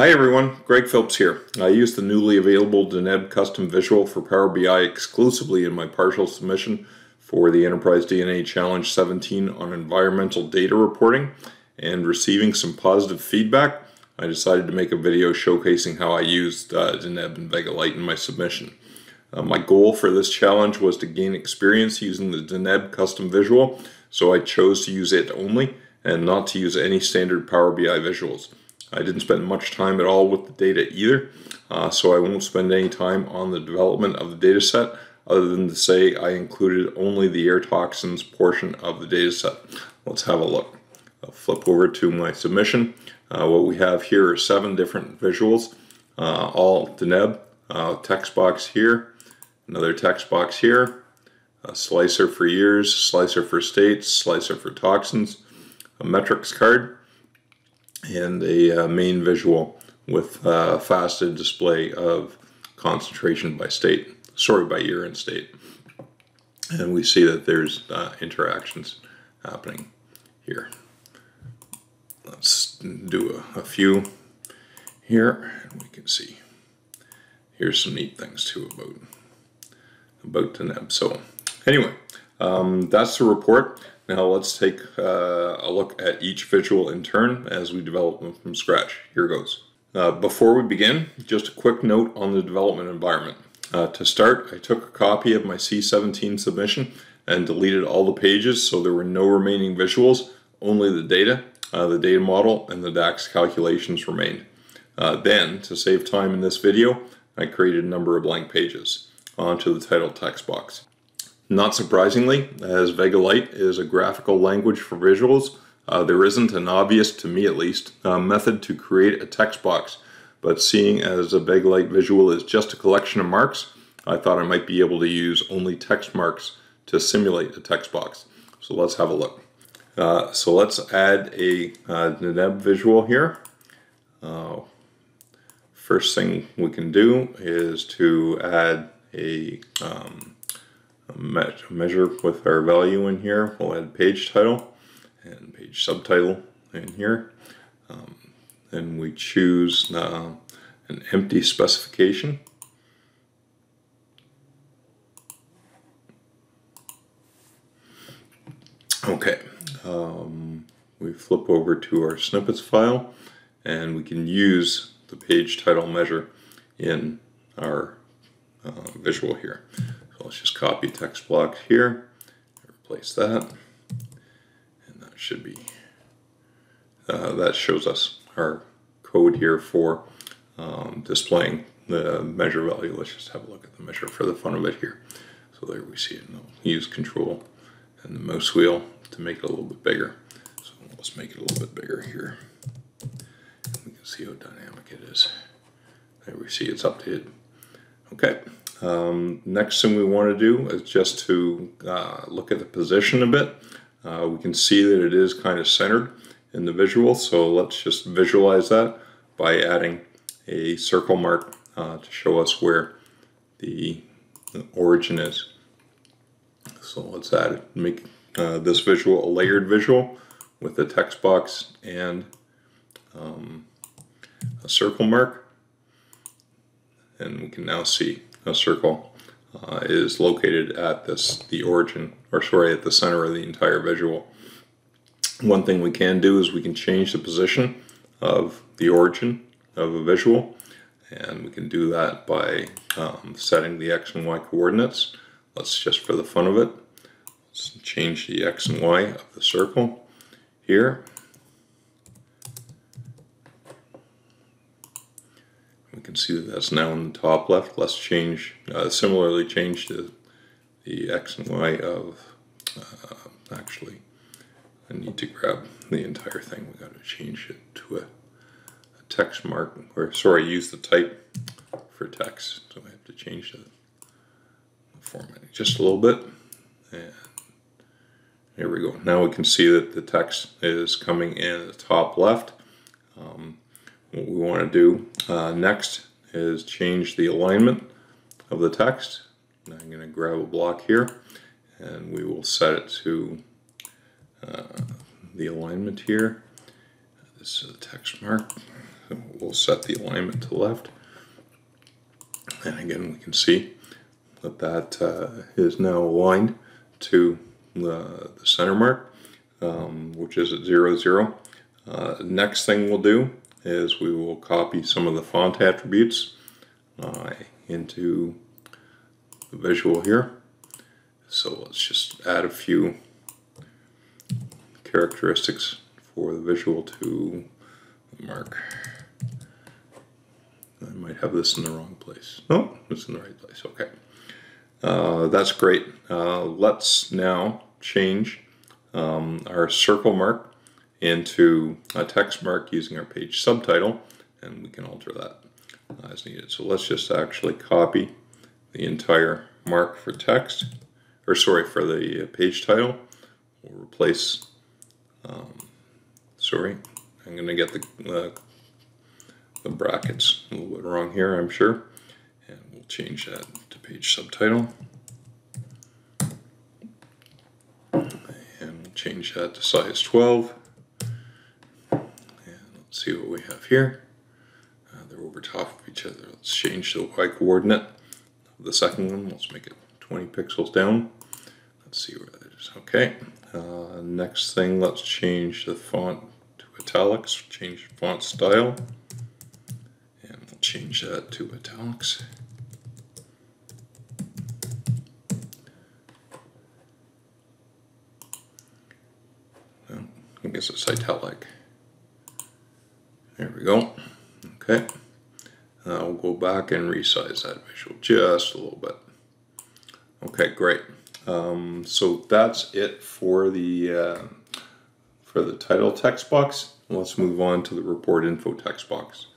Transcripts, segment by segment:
Hi everyone, Greg Phillips here. I used the newly available Deneb custom visual for Power BI exclusively in my partial submission for the Enterprise DNA Challenge 17 on environmental data reporting and receiving some positive feedback. I decided to make a video showcasing how I used uh, Deneb and Vega Lite in my submission. Uh, my goal for this challenge was to gain experience using the Deneb custom visual, so I chose to use it only and not to use any standard Power BI visuals. I didn't spend much time at all with the data either, uh, so I won't spend any time on the development of the data set other than to say I included only the air toxins portion of the data set. Let's have a look. I'll flip over to my submission. Uh, what we have here are seven different visuals, uh, all Deneb, uh, text box here, another text box here, a slicer for years, slicer for states, slicer for toxins, a metrics card, and a uh, main visual with uh, faceted display of concentration by state, sorry, by year and state. And we see that there's uh, interactions happening here. Let's do a, a few here, and we can see. Here's some neat things too about about Deneb. So anyway, um, that's the report. Now let's take uh, a look at each visual in turn as we develop them from scratch. Here goes. Uh, before we begin, just a quick note on the development environment. Uh, to start, I took a copy of my C17 submission and deleted all the pages so there were no remaining visuals, only the data, uh, the data model, and the DAX calculations remained. Uh, then, to save time in this video, I created a number of blank pages onto the title text box. Not surprisingly, as Vega Lite is a graphical language for visuals, uh, there isn't an obvious, to me at least, uh, method to create a text box. But seeing as a Vega Lite visual is just a collection of marks, I thought I might be able to use only text marks to simulate a text box. So let's have a look. Uh, so let's add a uh, visual here. Uh, first thing we can do is to add a um, me measure with our value in here. We'll add page title and page subtitle in here. Um, and we choose uh, an empty specification. Okay, um, we flip over to our snippets file and we can use the page title measure in our uh, visual here. Let's just copy text block here, replace that, and that should be, uh, that shows us our code here for um, displaying the measure value. Let's just have a look at the measure for the fun of it here. So there we see it. And use control and the mouse wheel to make it a little bit bigger. So let's make it a little bit bigger here. We can see how dynamic it is. There we see it's updated. Okay, um, next thing we want to do is just to uh, look at the position a bit. Uh, we can see that it is kind of centered in the visual, so let's just visualize that by adding a circle mark uh, to show us where the, the, origin is. So let's add make uh, this visual a layered visual with a text box and um, a circle mark. And we can now see a circle uh, is located at this the origin or sorry at the center of the entire visual. One thing we can do is we can change the position of the origin of a visual and we can do that by um, setting the x and y coordinates. Let's just for the fun of it let's change the x and y of the circle here can see that that's now in the top left. Let's change, uh, similarly change the, the X and Y of, uh, actually, I need to grab the entire thing. We got to change it to a, a, text mark, or sorry, use the type for text. So I have to change the, the formatting just a little bit. And here we go. Now we can see that the text is coming in the top left. Um, what we want to do uh, next is change the alignment of the text. I'm going to grab a block here and we will set it to uh, the alignment here. This is a text mark. We'll set the alignment to left. And again, we can see that that uh, is now aligned to the, the center mark, um, which is at 0, 0. Uh, next thing we'll do is we will copy some of the font attributes uh, into the visual here. So let's just add a few characteristics for the visual to mark. I might have this in the wrong place. No, it's in the right place. Okay. Uh, that's great. Uh, let's now change um, our circle mark into a text mark using our page subtitle and we can alter that as needed. So let's just actually copy the entire mark for text, or sorry, for the page title. We'll replace, um, sorry, I'm going to get the, uh, the brackets a little bit wrong here, I'm sure. And we'll change that to page subtitle. And we'll change that to size 12. See what we have here. Uh, they're over top of each other. Let's change the y coordinate of the second one. Let's make it 20 pixels down. Let's see where that is. Okay. Uh, next thing, let's change the font to italics. Change font style. And we'll change that to italics. I guess it's italic. There we go. Okay. We'll go back and resize that visual just a little bit. Okay, great. Um, so that's it for the uh, for the title text box. Let's move on to the report info text box.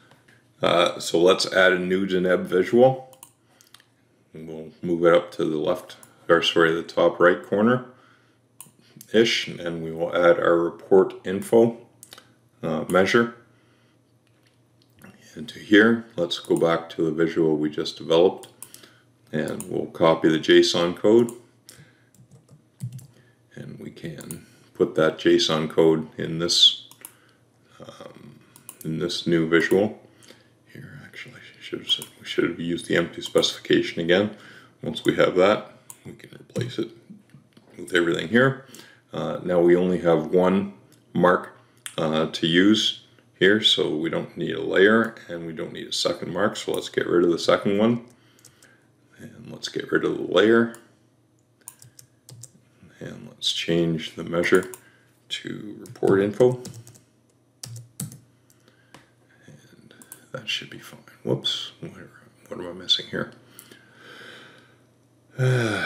Uh, so let's add a new Deneb visual. We'll move it up to the left, or sorry, the top right corner ish, and we will add our report info uh, measure. Into here, let's go back to the visual we just developed, and we'll copy the JSON code, and we can put that JSON code in this um, in this new visual. Here, actually, should have said we should have used the empty specification again. Once we have that, we can replace it with everything here. Uh, now we only have one mark uh, to use here, so we don't need a layer and we don't need a second mark, so let's get rid of the second one. And let's get rid of the layer. And let's change the measure to report info. And that should be fine. Whoops, what am I missing here? Uh,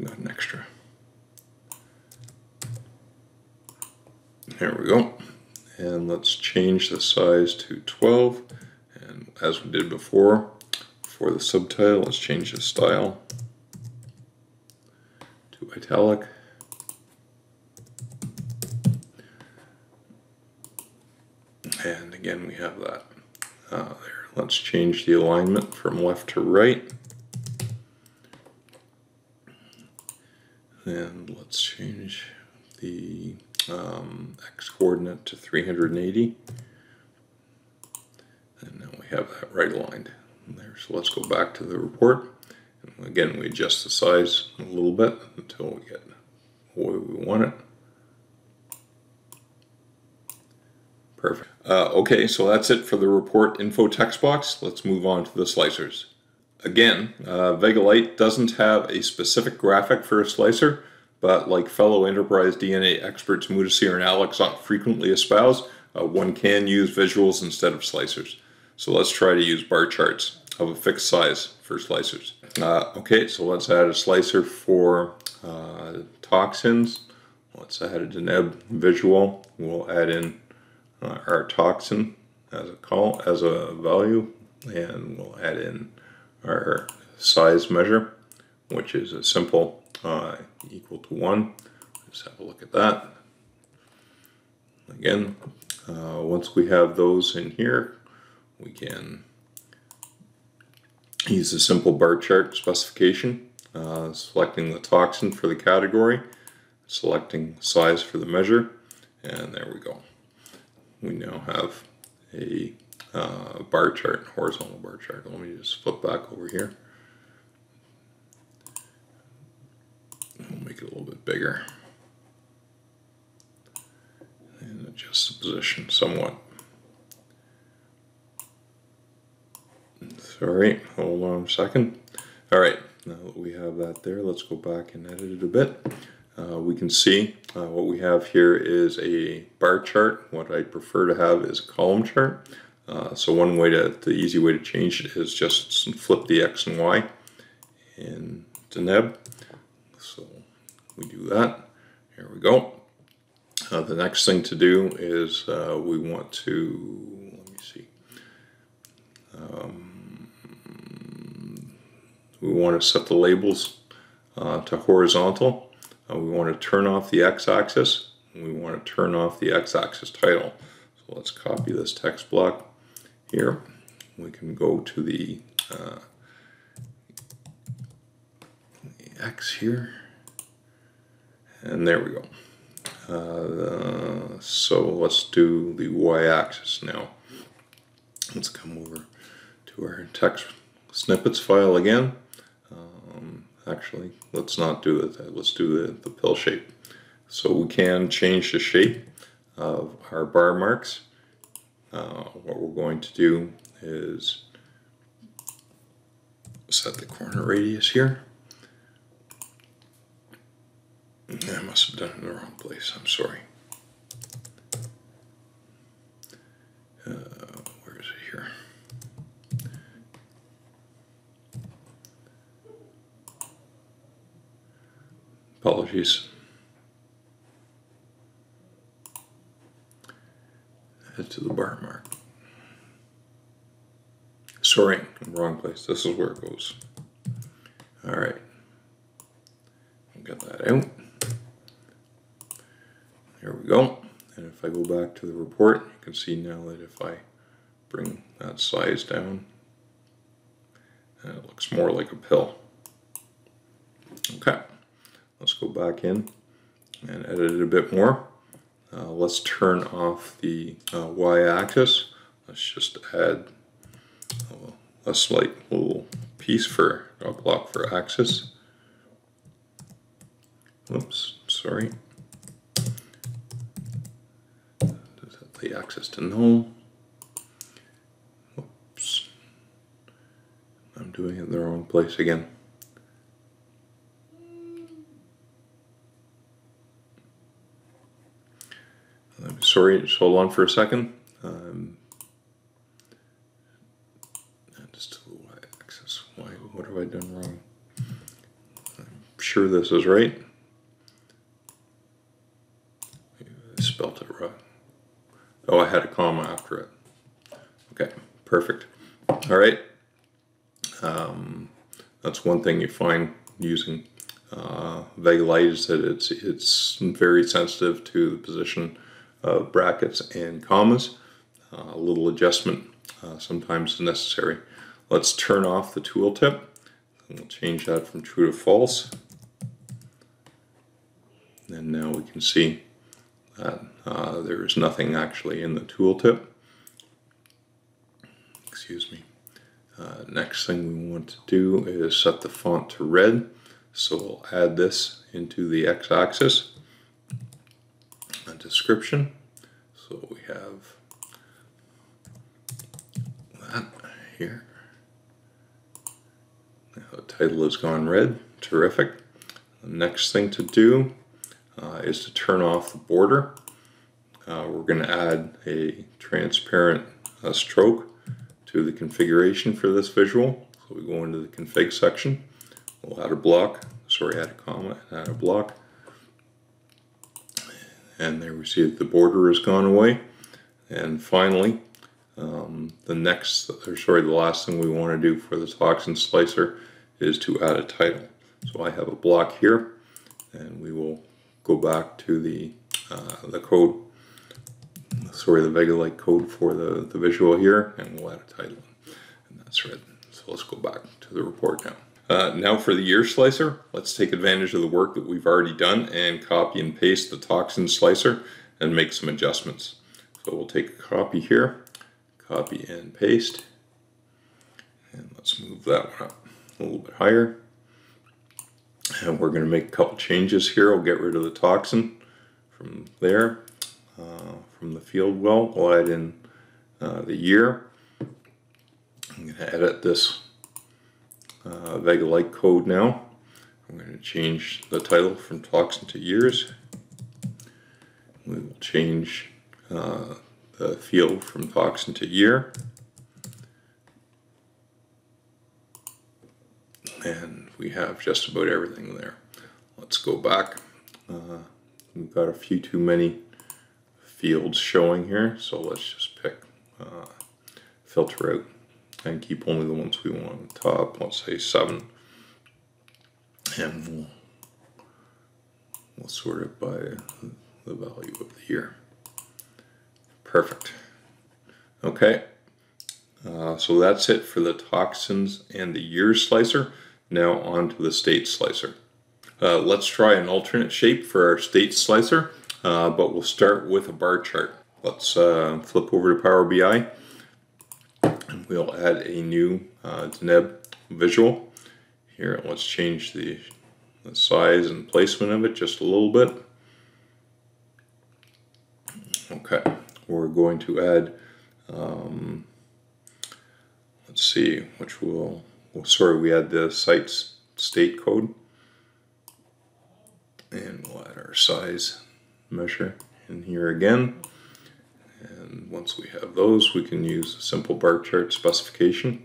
got an extra. There we go. And let's change the size to 12. And as we did before, for the subtitle, let's change the style to italic. And again, we have that uh, there. Let's change the alignment from left to right. And let's change the um, x coordinate to 380. And now we have that right aligned there. So let's go back to the report. And again, we adjust the size a little bit until we get the way we want it. Perfect. Uh, okay, so that's it for the report info text box. Let's move on to the slicers. Again, uh, Vega Lite doesn't have a specific graphic for a slicer, but like fellow enterprise DNA experts Mudassir and Alex frequently espouse, uh, one can use visuals instead of slicers. So let's try to use bar charts of a fixed size for slicers. Uh, okay, so let's add a slicer for uh, toxins. Let's add a Deneb visual. We'll add in uh, our toxin as a call as a value, and we'll add in our size measure, which is a simple uh, equal to 1. Let's have a look at that. Again, uh, once we have those in here, we can use a simple bar chart specification, uh, selecting the toxin for the category, selecting size for the measure, And there we go. We now have a uh, bar chart, horizontal bar chart. Let me just flip back over here. We'll make it a little bit bigger. And adjust the position somewhat. Sorry, hold on a second. All right, now that we have that there, let's go back and edit it a bit. Uh, we can see uh, what we have here is a bar chart. What I prefer to have is a column chart. Uh, so one way to, the easy way to change it is just flip the X and Y in Deneb. We do that. Here we go. Uh, the next thing to do is uh, we want to, let me see. Um, we want to set the labels uh, to horizontal. Uh, we want to turn off the x-axis. We want to turn off the x-axis title. So let's copy this text block here. We can go to the, uh, the X here. And there we go. Uh, so let's do the y-axis now. Let's come over to our text snippets file again. Um, actually, let's not do it. Let's do the, the pill shape. So we can change the shape of our bar marks. Uh, what we're going to do is set the corner radius here. I must have done it in the wrong place. I'm sorry. Uh, where is it here? Apologies. Head to the bar mark. Sorry, wrong place. This is where it goes. All right. Get that out. There we go. And if I go back to the report, you can see now that if I bring that size down, it looks more like a pill. Okay, let's go back in and edit it a bit more. Uh, let's turn off the uh, y-axis. Let's just add a, a slight little piece for a block for axis. Oops, sorry. The axis to null. Oops. I'm doing it in the wrong place again. I'm sorry, just hold on for a second. Um, just the y-axis. Why? What have I done wrong? I'm sure this is right. I spelt it wrong. Oh, I had a comma after it. Okay, perfect. All right. Um, that's one thing you find using uh, Vega Lite is that it's it's very sensitive to the position of brackets and commas. Uh, a little adjustment uh, sometimes is necessary. Let's turn off the tooltip. And we'll change that from true to false. And now we can see uh, there is nothing actually in the tooltip. Excuse me. Uh, next thing we want to do is set the font to red. So we'll add this into the x-axis. A description. So we have that here. The title has gone red. Terrific. The next thing to do uh, is to turn off the border. Uh, we're going to add a transparent uh, stroke to the configuration for this visual. So we go into the config section, we'll add a block, sorry add a comma add a block. And there we see that the border has gone away. And finally, um, the next, or sorry, the last thing we want to do for the toxin slicer is to add a title. So I have a block here, and we will go back to the, uh, the code, sorry, the Vega Lite code for the, the visual here, and we'll add a title. And that's red. So let's go back to the report now. Uh, now for the year slicer, let's take advantage of the work that we've already done and copy and paste the toxin slicer and make some adjustments. So we'll take a copy here, copy and paste, and let's move that one up a little bit higher. And we're going to make a couple changes here. I'll get rid of the toxin from there, uh, from the field well. We'll add in uh, the year. I'm going to edit this uh, Vega Lite code now. I'm going to change the title from toxin to years. We will change uh, the field from toxin to year. And we have just about everything there. Let's go back. Uh, we've got a few too many fields showing here, so let's just pick uh, filter out and keep only the ones we want on top. Let's say seven. And we'll, we'll sort it by the value of the year. Perfect. Okay, uh, so that's it for the toxins and the year slicer. Now on to the state slicer. Uh, let's try an alternate shape for our state slicer, uh, but we'll start with a bar chart. Let's uh, flip over to Power BI and we'll add a new uh, Deneb visual. Here, let's change the, the size and placement of it just a little bit. Okay, we're going to add, um, let's see, which will, well, sorry, we add the site's state code. And we'll add our size measure in here again. And once we have those, we can use a simple bar chart specification.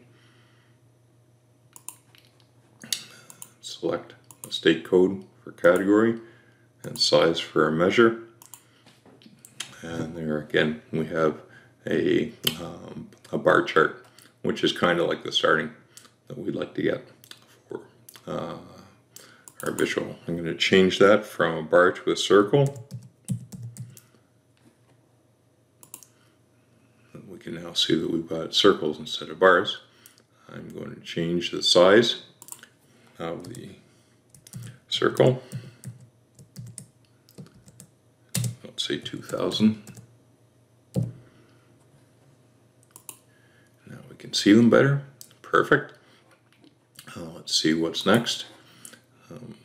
Select a state code for category and size for our measure. And there again, we have a, um, a bar chart, which is kind of like the starting that we'd like to get for uh, our visual. I'm going to change that from a bar to a circle. we can now see that we've got circles instead of bars. I'm going to change the size of the circle. Let's say 2000. Now we can see them better. Perfect. Uh, let's see what's next. Um,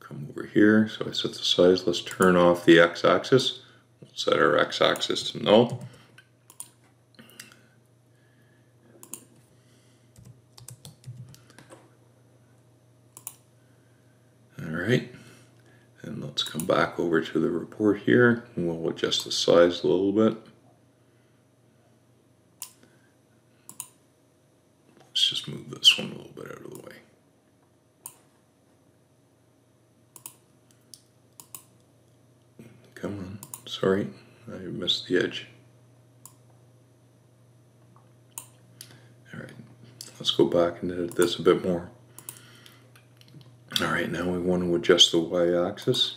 come over here. So I set the size. Let's turn off the x-axis. We'll set our x-axis to null. All right. And let's come back over to the report here and we'll adjust the size a little bit. Let's just move this one a little bit out of the way. Come on, sorry, I missed the edge. All right, let's go back and edit this a bit more. All right, now we want to adjust the y-axis.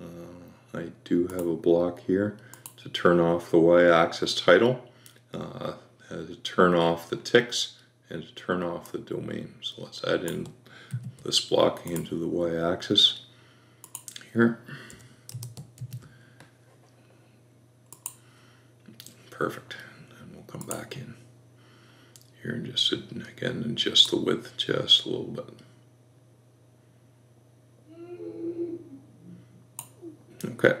Uh, I do have a block here to turn off the y-axis title, uh, to turn off the ticks, and to turn off the domain. So let's add in this block into the y-axis here. Perfect. And we'll come back in here and just sit again adjust the width just a little bit. Okay.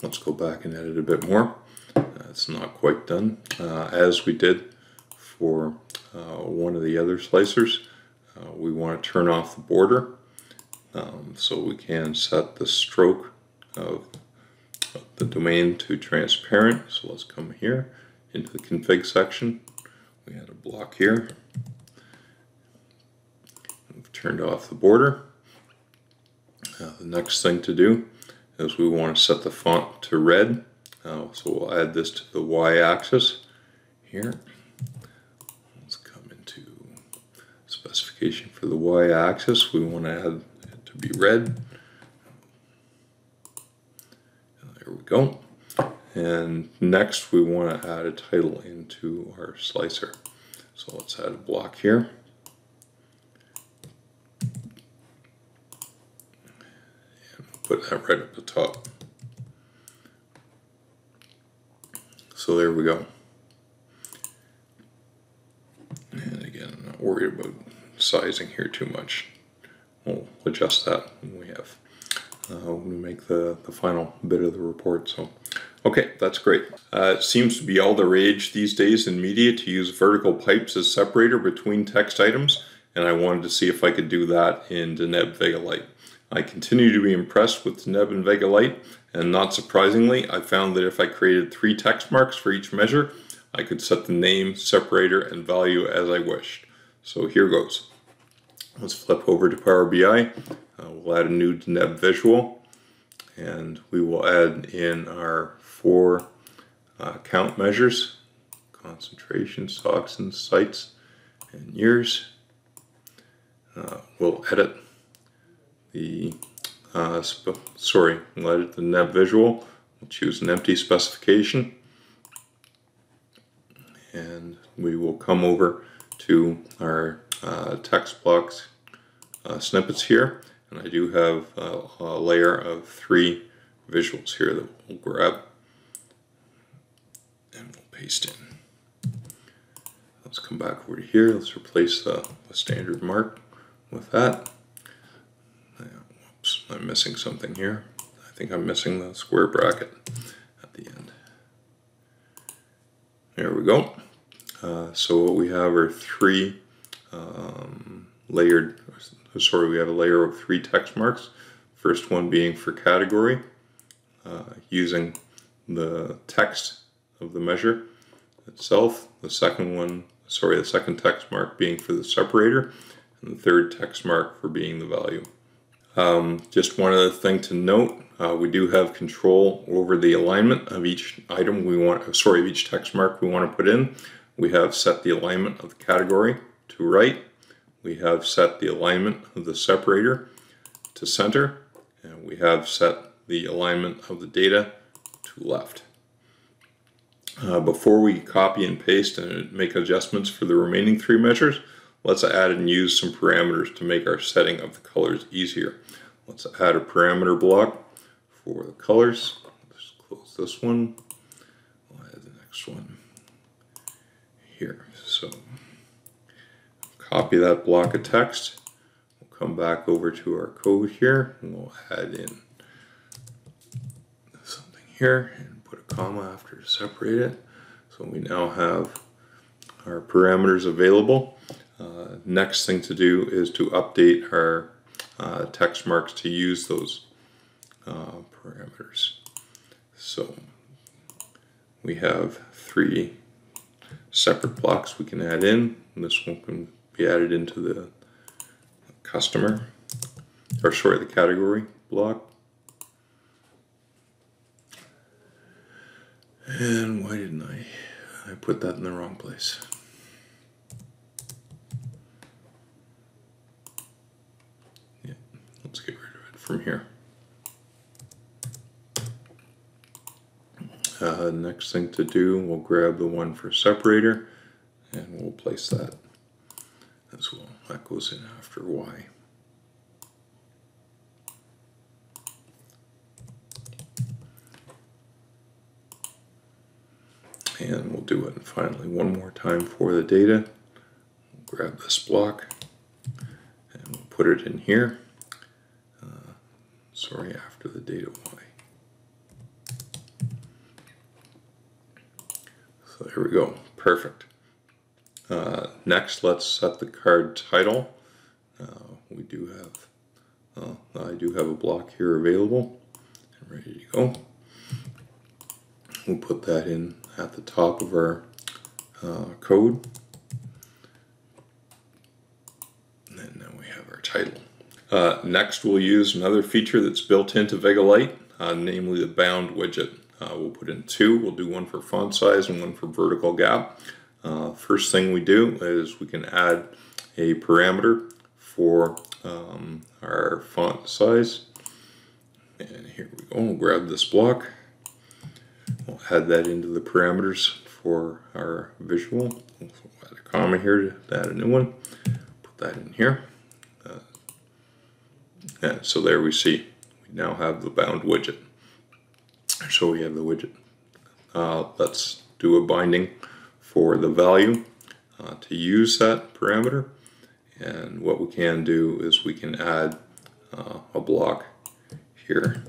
Let's go back and edit a bit more. That's not quite done. Uh, as we did for uh, one of the other slicers, uh, we want to turn off the border. Um, so we can set the stroke of the domain to transparent. So let's come here into the config section. We had a block here. We've turned off the border. Uh, the next thing to do is we want to set the font to red. Uh, so we'll add this to the y-axis here. Let's come into specification for the y-axis. We want to add it to be red. There we go. And next we want to add a title into our slicer. So let's add a block here. And put that right up the top. So there we go. And again, I'm not worried about sizing here too much. We'll adjust that when we have uh, when we make the, the final bit of the report. So, okay, that's great. Uh, it seems to be all the rage these days in media to use vertical pipes as separator between text items, and I wanted to see if I could do that in Deneb Vega Lite. I continue to be impressed with Deneb and Vega Lite, and not surprisingly, I found that if I created three text marks for each measure, I could set the name, separator, and value as I wished. So here goes. Let's flip over to Power BI. Uh, we'll add a new Deneb visual, and we will add in our four uh, count measures, concentration, toxins, sites, and years. Uh, we'll edit the, uh, sorry, we'll edit the Deneb visual. We'll choose an empty specification and we will come over to our uh, text blocks uh, snippets here and I do have a, a, layer of three visuals here that we'll grab and we'll paste in. Let's come back over to here. Let's replace the, the standard mark with that. Whoops, I'm missing something here. I think I'm missing the square bracket at the end. There we go. Uh, so what we have are three um, layered, sorry, we have a layer of three text marks. First one being for category, uh, using the text of the measure itself. The second one, sorry, the second text mark being for the separator, and the third text mark for being the value. Um, just one other thing to note, uh, we do have control over the alignment of each item we want, sorry, of each text mark we want to put in. We have set the alignment of the category to right. We have set the alignment of the separator to center. And we have set the alignment of the data to left. Uh, before we copy and paste and make adjustments for the remaining three measures, let's add and use some parameters to make our setting of the colors easier. Let's add a parameter block for the colors. Let's close this one. We'll add the next one here. So copy that block of text. We'll come back over to our code here and we'll add in something here and put a comma after to separate it. So we now have our parameters available. Uh, next thing to do is to update our uh, text marks to use those uh, parameters. So we have three separate blocks we can add in. And this one can be added into the customer, or sorry, the category block. And why didn't I? I put that in the wrong place. Yeah, let's get rid of it from here. Uh, next thing to do, we'll grab the one for separator and we'll place that as well. That goes in after Y. And we'll do it finally one more time for the data. We'll grab this block and we'll put it in here. Uh, sorry, after the data Y. So there we go, perfect. Uh, next, let's set the card title. Uh, we do have, uh, I do have a block here available ready to go. We'll put that in at the top of our uh, code. And now we have our title. Uh, next, we'll use another feature that's built into Vega Lite, uh, namely the bound widget. Uh, we'll put in two. We'll do one for font size and one for vertical gap. Uh, first thing we do is we can add a parameter for um, our font size. And here we go. We'll grab this block. We'll add that into the parameters for our visual. We'll add a comma here to add a new one. Put that in here. Uh, and so there we see we now have the bound widget so we have the widget. Uh, let's do a binding for the value uh, to use that parameter. And what we can do is we can add uh, a block here.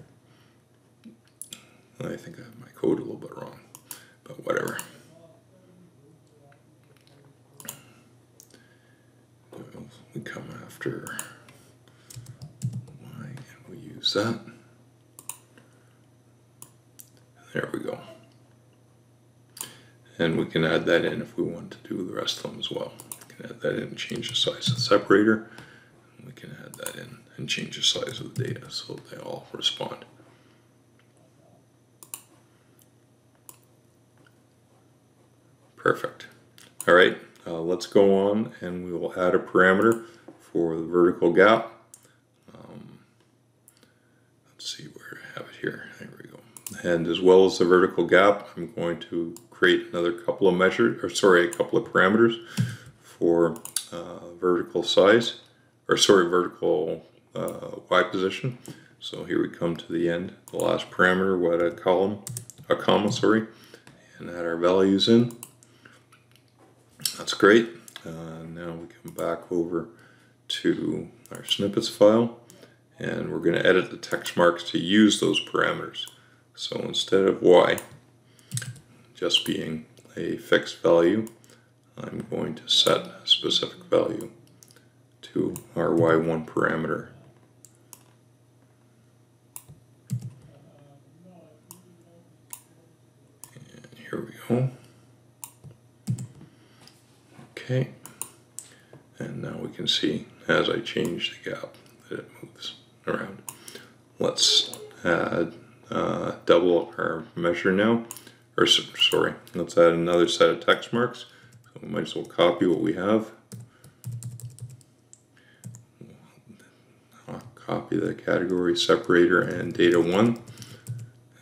I think I have my code a little bit wrong, but whatever. We come after y and we use that. There we go. And we can add that in if we want to do the rest of them as well. We can add that in and change the size of the separator. We can add that in and change the size of the data so they all respond. Perfect. All right, uh, let's go on and we will add a parameter for the vertical gap. Um, let's see where I have it here. There we go. And as well as the vertical gap, I'm going to create another couple of measures, or sorry, a couple of parameters for uh, vertical size, or sorry, vertical uh, Y position. So here we come to the end, the last parameter, what a column, a comma, sorry, and add our values in. That's great. Uh, now we come back over to our snippets file and we're going to edit the text marks to use those parameters. So instead of y just being a fixed value, I'm going to set a specific value to our y1 parameter. And here we go. Okay. And now we can see as I change the gap that it moves around. Let's add uh, double our measure now. Or sorry, let's add another set of text marks. So we might as well copy what we have. I'll copy the category separator and data one.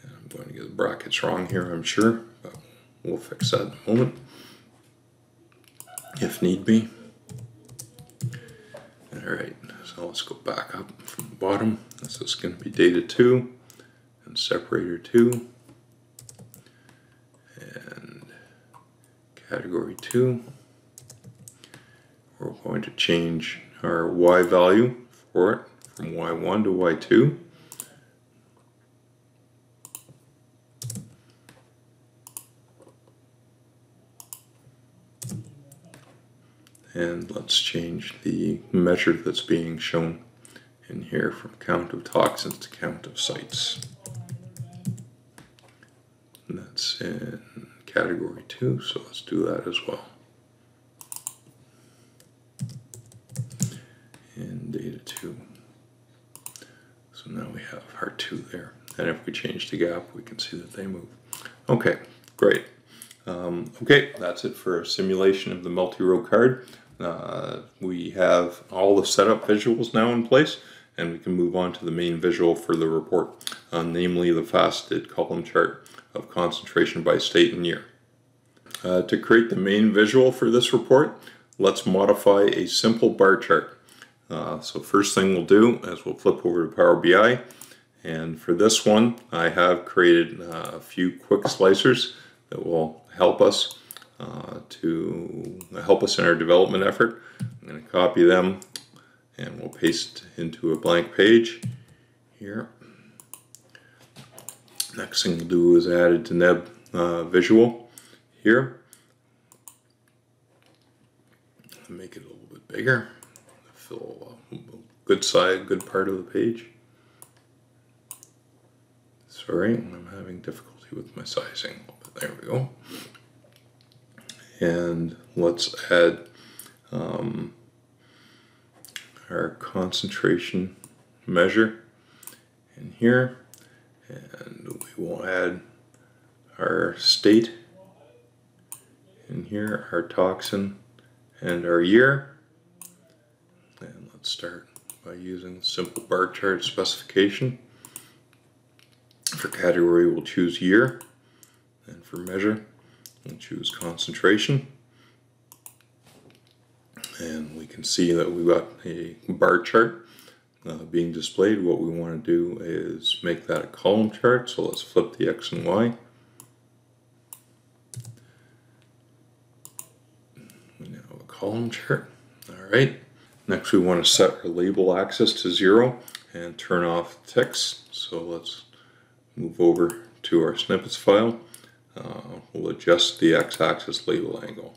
I'm going to get the brackets wrong here, I'm sure, but we'll fix that in a moment if need be. All right, so let's go back up from the bottom. This is going to be data 2 and separator 2 category 2. We're going to change our y value for it from y1 to y2. and let's change the measure that's being shown in here from count of toxins to count of sites. And that's in category two, so let's do that as well. And data two. So now we have our two there. And if we change the gap, we can see that they move. Okay, great. Um, okay, that's it for a simulation of the multi-row card. Uh, we have all the setup visuals now in place and we can move on to the main visual for the report, uh, namely the faceted column chart of concentration by state and year. Uh, to create the main visual for this report, let's modify a simple bar chart. Uh, so first thing we'll do is we'll flip over to Power BI and for this one I have created uh, a few quick slicers that will help us uh, to help us in our development effort. I'm going to copy them and we'll paste into a blank page here. Next thing we'll do is add a Deneb uh, visual here. Make it a little bit bigger. Fill a good side, good part of the page. Sorry, I'm having difficulty with my sizing, but there we go and let's add um, our concentration measure in here and we will add our state in here, our toxin and our year and let's start by using simple bar chart specification. For category we'll choose year and for measure We'll choose concentration. And we can see that we've got a bar chart uh, being displayed, what we want to do is make that a column chart. So let's flip the X and Y. We now have a column chart. All right. Next, we want to set our label axis to zero and turn off ticks. So let's move over to our snippets file. Uh, we'll adjust the x-axis label angle.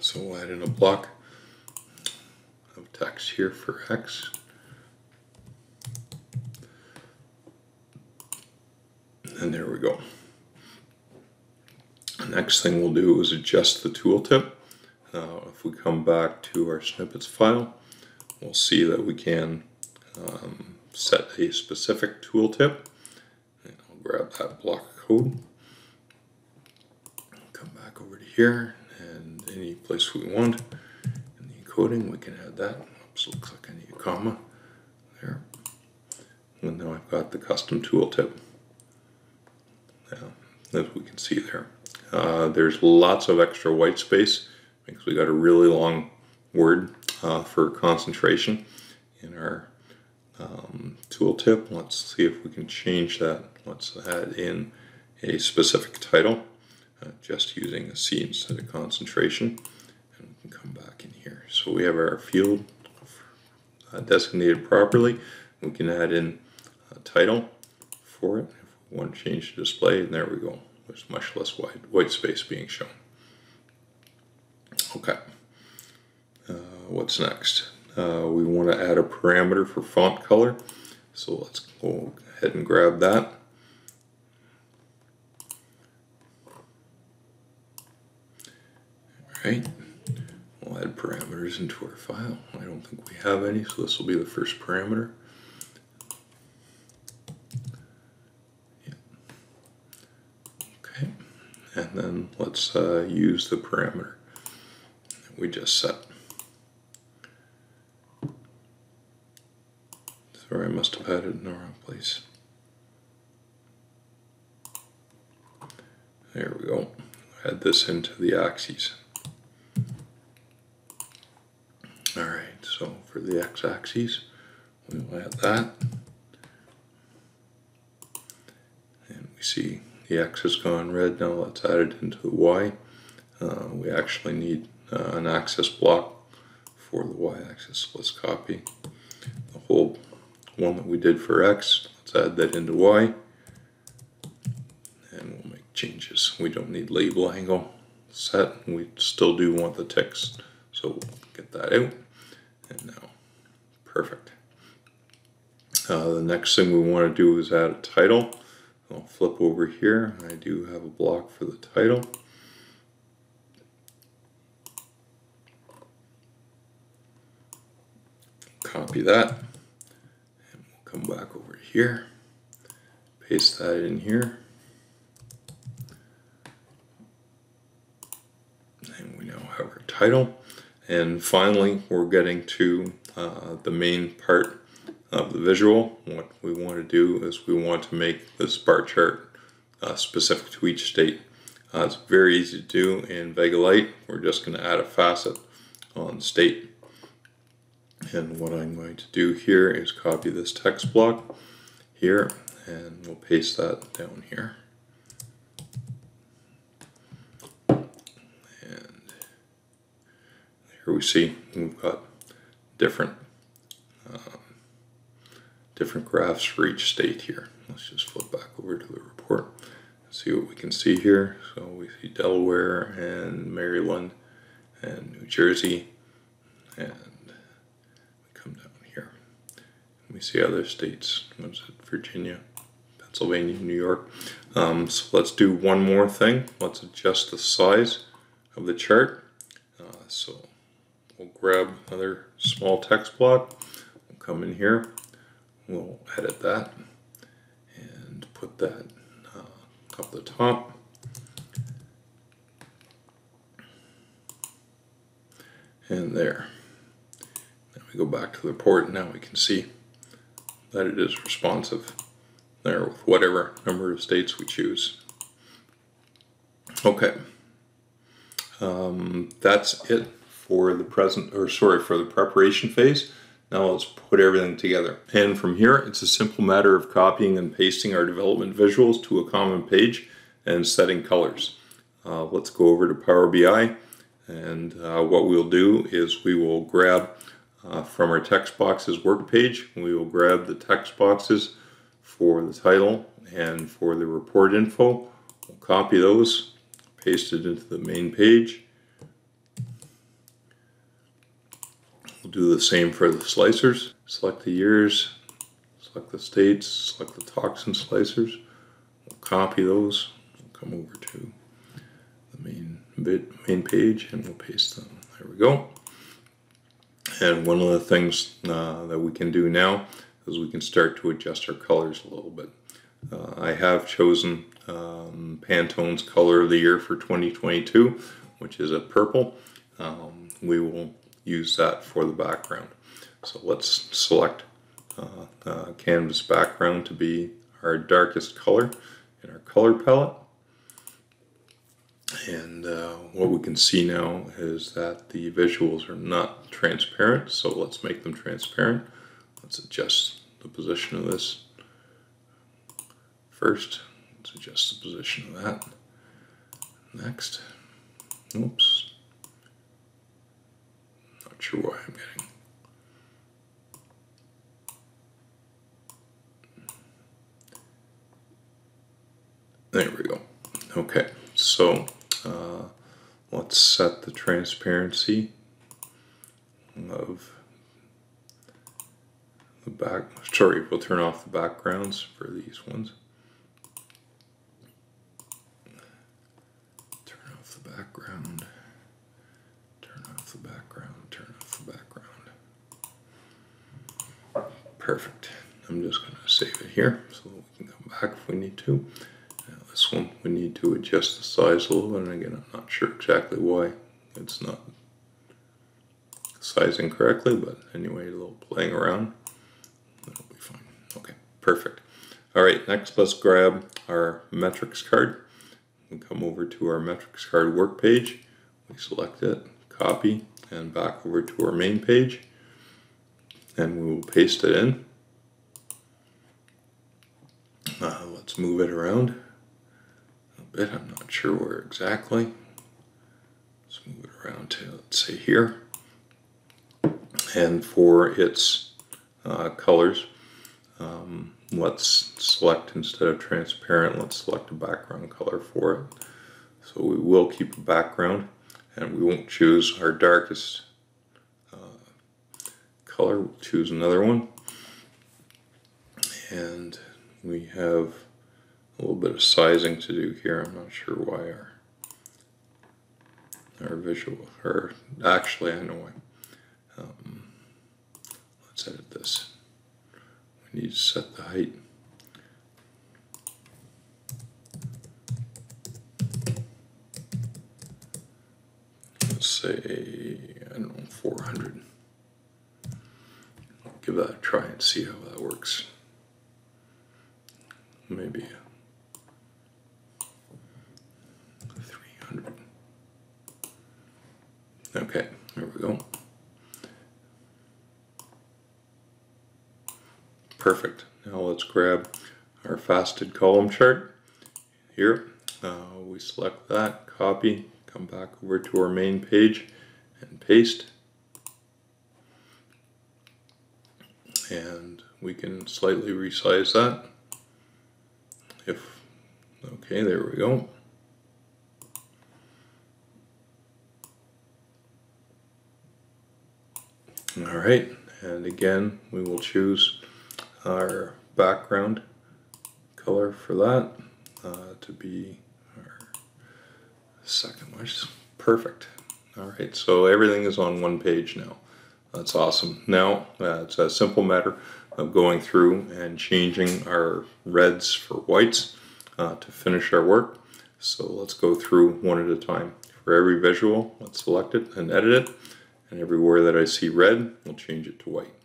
So we'll add in a block text here for x. And there we go. The next thing we'll do is adjust the tooltip. Uh, if we come back to our snippets file, we'll see that we can um, set a specific tooltip. I'll grab that block of code. Come back over to here and any place we want. Encoding, we can add that. Oops, looks like I need a comma there. And now I've got the custom tooltip. Now, as we can see there. Uh, there's lots of extra white space because we got a really long word uh, for concentration in our um, tooltip. Let's see if we can change that. Let's add in a specific title, uh, just using a C instead of concentration. And we can come back in here. So we have our field uh, designated properly. We can add in a title for it if we want to change the display, and there we go. There's much less white, white space being shown. Okay. Uh, what's next? Uh, we want to add a parameter for font color. So let's go ahead and grab that. All right. Add parameters into our file. I don't think we have any, so this will be the first parameter. Okay. And then let's uh, use the parameter that we just set. Sorry, I must have had it in the wrong place. There we go. Add this into the axes. Alright, so for the x-axis, we'll add that. And we see the x has gone red, now let's add it into the y. Uh, we actually need uh, an axis block for the y-axis. Let's copy the whole one that we did for X. Let's add that into Y. And we'll make changes. We don't need label angle set. We still do want the text. So we'll get that out. And now, perfect. Uh, the next thing we want to do is add a title. I'll flip over here. I do have a block for the title. Copy that And we'll come back over here, paste that in here. And we now have our title. And finally, we're getting to uh, the main part of the visual. What we want to do is we want to make this bar chart uh, specific to each state. Uh, it's very easy to do in Vega Lite. We're just going to add a facet on state. And what I'm going to do here is copy this text block here and we'll paste that down here. Here we see we've got different um, different graphs for each state here. Let's just flip back over to the report and see what we can see here. So we see Delaware and Maryland and New Jersey and we come down here. And we see other states. Was it Virginia, Pennsylvania, New York? Um, so let's do one more thing. Let's adjust the size of the chart. Uh, so we'll grab another small text block. We'll come in here. We'll edit that and put that uh, up the top. And there. Then we go back to the report. Now we can see that it is responsive there with whatever number of states we choose. Okay, um, that's it for the present, or sorry, for the preparation phase. Now let's put everything together. And from here, it's a simple matter of copying and pasting our development visuals to a common page and setting colors. Uh, let's go over to Power BI And uh, what we'll do is we will grab uh, from our text boxes work page, we will grab the text boxes for the title and for the report info. We'll copy those, paste it into the main page. Do the same for the slicers. Select the years, select the states, select the toxin slicers. We'll copy those, we'll come over to the main bit, main page and we'll paste them. There we go. And one of the things uh, that we can do now is we can start to adjust our colors a little bit. Uh, I have chosen um, Pantone's color of the year for 2022, which is a purple. Um, we will use that for the background. So let's select uh, uh, canvas background to be our darkest color in our color palette. And uh, what we can see now is that the visuals are not transparent, so let's make them transparent. Let's adjust the position of this first. Let's adjust the position of that. Next. Oops. Sure why I'm getting. There we go. Okay, so uh, let's set the transparency of the back. Sorry, we'll turn off the backgrounds for these ones. Turn off the background. Turn off the background. Turn off the background. Perfect. I'm just going to save it here so we can come back if we need to. Now this one we need to adjust the size a little bit, and again I'm not sure exactly why it's not sizing correctly, but anyway, a little playing around, that'll be fine. Okay, perfect. All right, next let's grab our metrics card. We come over to our metrics card work page. We select it, copy, and back over to our main page. And we will paste it in. Uh, let's move it around a bit. I'm not sure where exactly. Let's move it around to, let's say here. And for its uh, colors, um, let's select instead of transparent, let's select a background color for it. So we will keep a background and we won't choose our darkest color, we'll choose another one. And we have a little bit of sizing to do here. I'm not sure why our our visual, or actually I know why. Um, let's edit this. We need to set the height. Let's say, I don't know, 400. Give that a try and see how that works. Maybe 300. Okay, there we go. Perfect. Now let's grab our faceted column chart here. Uh, we select that, copy, come back over to our main page and paste. And we can slightly resize that. If, okay, there we go. All right, and again, we will choose our background color for that uh, to be our second wish. Perfect. All right, so everything is on one page now. That's awesome. Now, uh, it's a simple matter of going through and changing our reds for whites uh, to finish our work. So let's go through one at a time. For every visual, let's select it and edit it. And everywhere that I see red, we'll change it to white.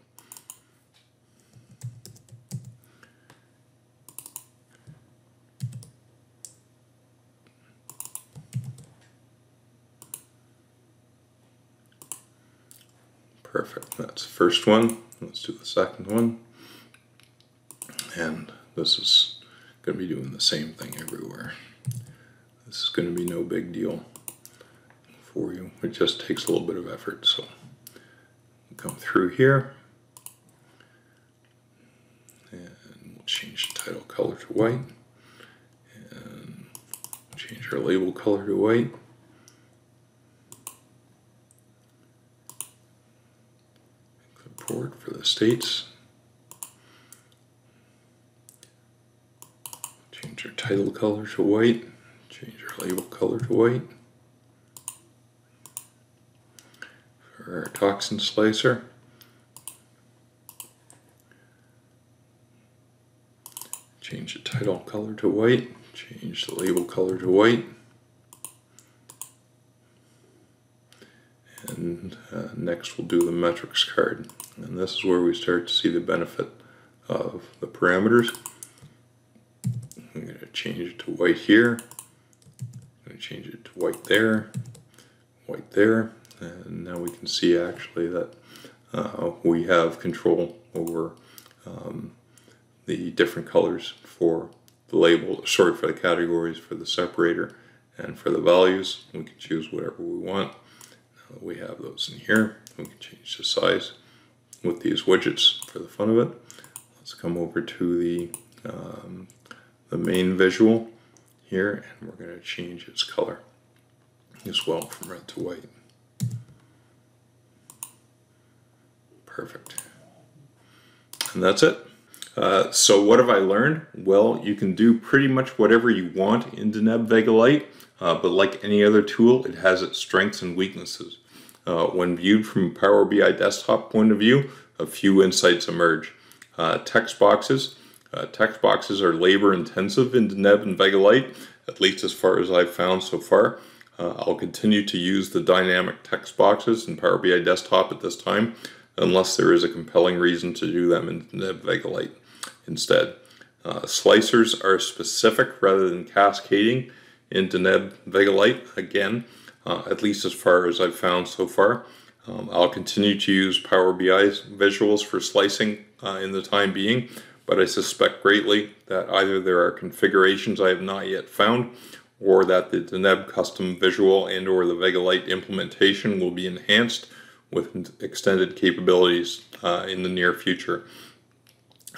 Perfect, that's the first one. Let's do the second one. And this is going to be doing the same thing everywhere. This is going to be no big deal. for you. It just takes a little bit of effort. So come through here and we'll change the title color to white and change our label color to white. Clipboard for the states. Change our title color to white. Change our label color to white. For our toxin slicer. Change the title color to white. Change the label color to white. And uh, next we'll do the metrics card. And this is where we start to see the benefit of the parameters. I'm going to change it to white here. I'm going to change it to white there, white there, and now we can see actually that uh, we have control over um, the different colors for the label, sorry, for the categories, for the separator, and for the values. We can choose whatever we want. Now that we have those in here, we can change the size with these widgets for the fun of it. Let's come over to the um, the main visual here and we're going to change its color as well from red to white. Perfect. And that's it. Uh, so what have I learned? Well, you can do pretty much whatever you want in Deneb Vega Lite, uh, but like any other tool, it has its strengths and weaknesses. Uh, when viewed from Power BI desktop point of view, a few insights emerge. Uh, text boxes uh, text boxes are labor intensive in Deneb and Vega Lite, at least as far as I've found so far. Uh, I'll continue to use the dynamic text boxes in Power BI Desktop at this time, unless there is a compelling reason to do them in Deneb Vega Lite instead. Uh, slicers are specific rather than cascading in Deneb Vega Lite, again, uh, at least as far as I've found so far. Um, I'll continue to use Power BI's visuals for slicing uh, in the time being, but I suspect greatly that either there are configurations I have not yet found or that the Deneb custom visual and or the Vega Lite implementation will be enhanced with extended capabilities uh, in the near future.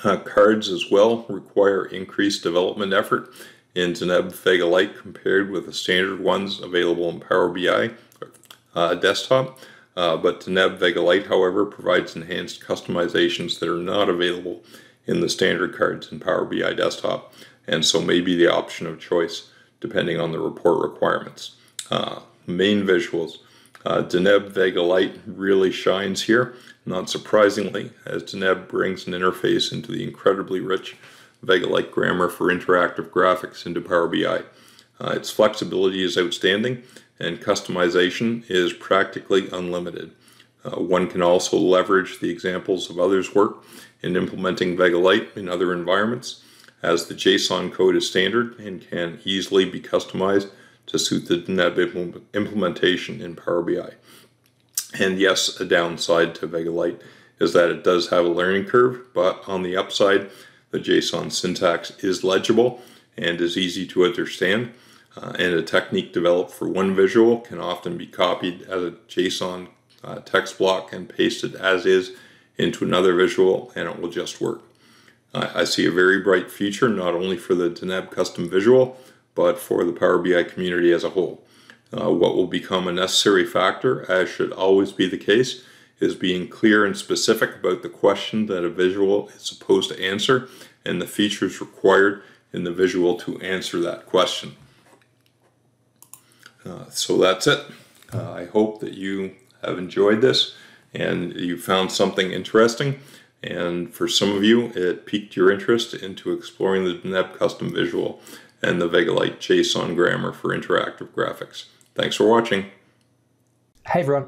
Uh, cards as well require increased development effort in Deneb Vega Lite compared with the standard ones available in Power BI uh, desktop. Uh, but Deneb Vega Lite, however, provides enhanced customizations that are not available in the standard cards in Power BI Desktop, and so may be the option of choice depending on the report requirements. Uh, main visuals. Uh, Deneb Vega Lite really shines here, not surprisingly, as Deneb brings an interface into the incredibly rich Vega Lite grammar for interactive graphics into Power BI. Uh, its flexibility is outstanding, and customization is practically unlimited. Uh, one can also leverage the examples of others' work in implementing Vega Lite in other environments, as the JSON code is standard and can easily be customized to suit the Deneb implementation in Power BI. And yes, a downside to Vega Lite is that it does have a learning curve, but on the upside, the JSON syntax is legible and is easy to understand. Uh, and a technique developed for one visual can often be copied as a JSON uh, text block and pasted as is into another visual and it will just work. I see a very bright future not only for the Deneb custom visual but for the Power BI community as a whole. Uh, what will become a necessary factor, as should always be the case, is being clear and specific about the question that a visual is supposed to answer and the features required in the visual to answer that question. Uh, so that's it. Uh, I hope that you have enjoyed this and you found something interesting. And for some of you, it piqued your interest into exploring the Deneb custom visual and the Vega Lite JSON grammar for interactive graphics. Thanks for watching. Hey everyone,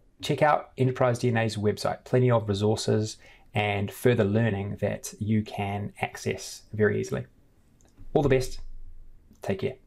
check out Enterprise DNA's website, plenty of resources and further learning that you can access very easily. All the best. Take care.